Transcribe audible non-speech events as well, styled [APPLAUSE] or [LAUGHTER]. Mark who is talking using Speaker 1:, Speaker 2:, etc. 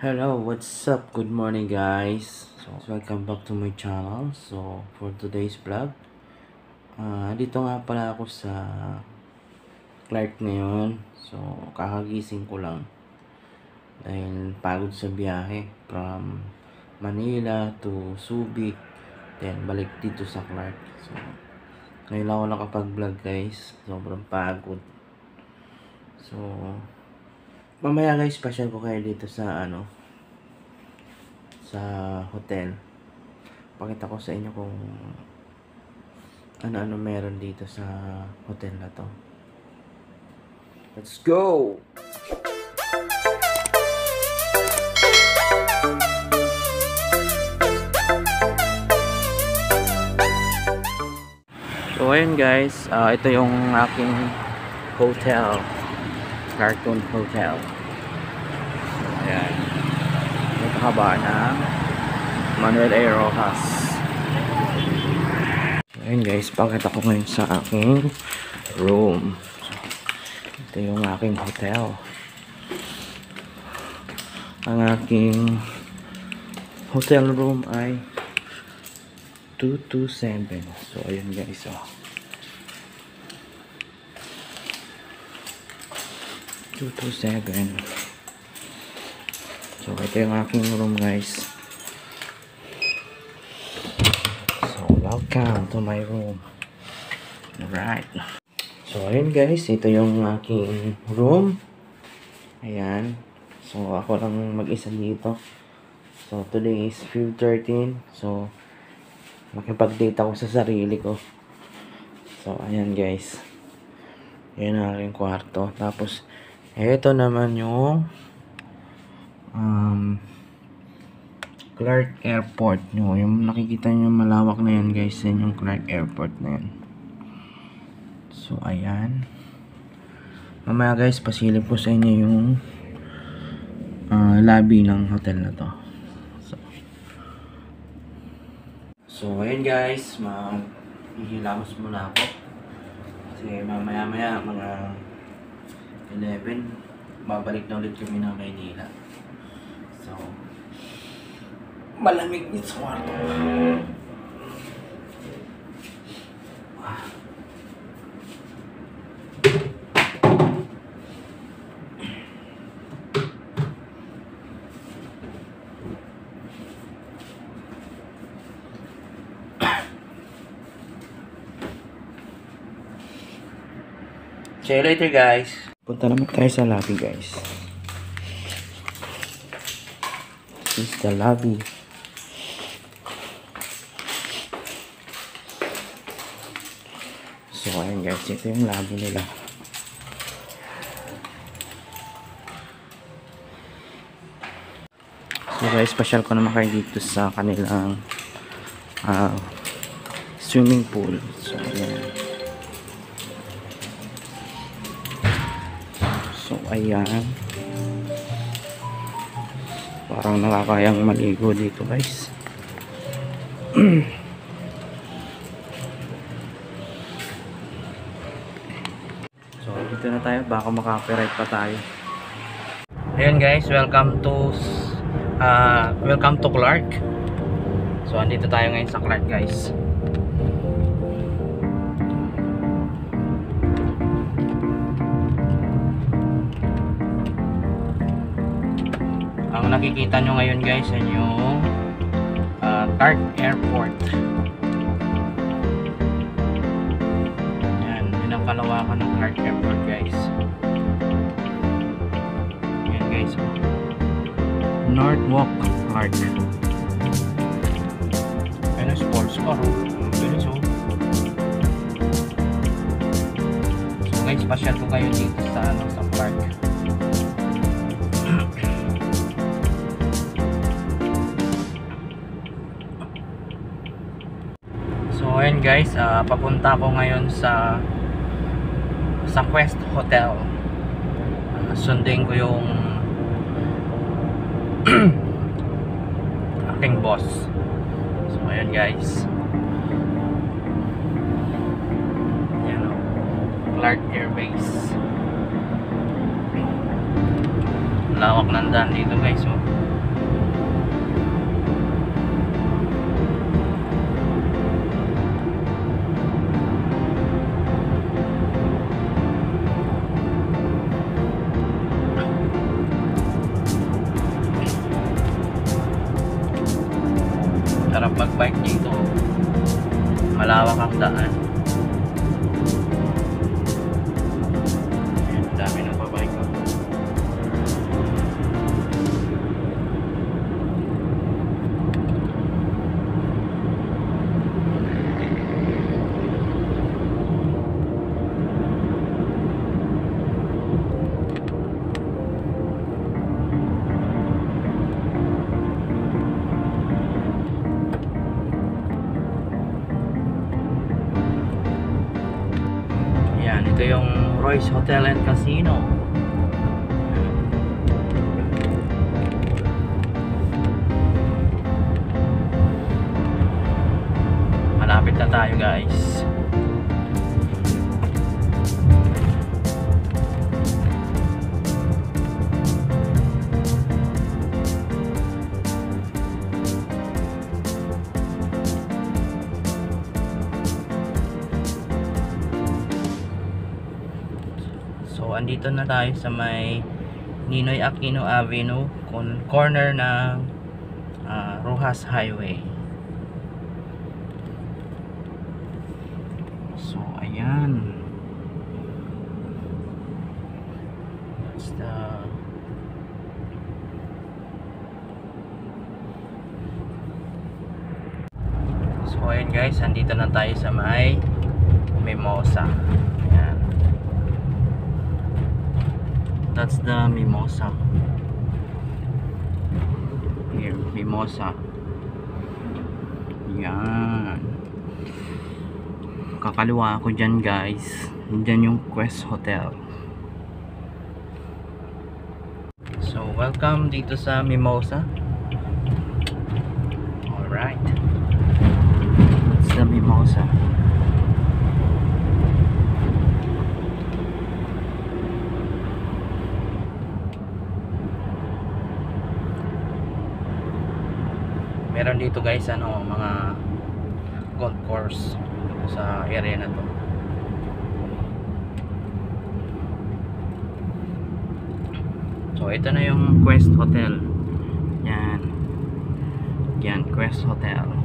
Speaker 1: Hello, what's up? Good morning guys. So, welcome back to my channel. So, for today's vlog, ah dito nga pala ako sa Clark ngayon. So, kakagising ko lang. Dahil pagod sa biyahe from Manila to Subic. Then, balik dito sa Clark. So, ngayon lang ako nakapag-vlog guys. Sobrang pagod. So, Mamaya guys, special ko kayo dito sa ano sa hotel. Pakita ko sa inyo kung ano-ano meron dito sa hotel na to. Let's go! So ayun guys, ah, ito yung aking hotel. Cartoon Hotel. So, ayan. Ito haba ng Manuel A. Rojas. So, ayan guys, pakita ko ngayon sa aking room. Ito yung aking hotel. Ang aking hotel room ay 227. So, ayan guys, oh. 227 so ito yung aking room guys. So welcome to my room. Alright. So ayun guys. Ito yung aking room. Ayan. So ako lang mag isa dito. So today is Feb 13 so makipag-date ako sa sarili ko. So ayan guys. Yan ang aking kwarto. Tapos ito naman yung Clark Airport nyo. Yung nakikita nyo malawak na yan guys. Yan yung Clark Airport na yan. So, ayan. Mamaya guys, pasilip ko sa inyo yung uh, lobby ng hotel na to. So, so ayan guys. Mahihilamos muna ako. Kasi mamaya maya mga 11, babalik na ulit kami ng Maynila. So, malamig din sa kwarto. See you later guys. Punta naman tayo sa lobby guys. This is the lobby. So ayan guys, ito yung lobby nila. So guys, special ko naman kayo dito sa kanilang uh, swimming pool. So ayan. So, ayan. Parang nakakayang maligo dito, guys. [CLEARS THROAT] Baka makapiright pa tayo. Ayun, guys. Welcome to uh, welcome to Clark. So, andito tayo ngayon sa Clark, guys. ang nakikita nyo ngayon guys ay yung uh, Clark Airport kalawakan ng Clark Airport guys. Yan guys. Northwalk Clark ano sports car oh. Bilis oh. So guys pasyal ko kayo dito sa ano sa park. So ayun guys, uh, papunta ako ngayon sa sa Quest Hotel. Uh, sundin ko yung [CLEARS THROAT] aking boss. So ayun guys. Yan o. Clark Air Base. Lawak ng daan dito guys. Oh. Mag-bike dito, malawak ang daan. Royce Hotel and Casino. Malapit na tayo guys. So, andito na tayo sa may Ninoy Aquino Avenue, corner ng ah, Rojas Highway. So, ayan. That's the So, ayan guys, andito na tayo sa may Mimosa. Ayan. That's the mimosa. Here, mimosa. Yan. Kakaliwa ako dyan guys. Dyan yung Quest Hotel. So, welcome dito sa Mimosa. Alright. That's the Mimosa. Meron dito guys ano mga golf course sa area na to. So ito na yung Quest Hotel. Yan. Yan Quest Hotel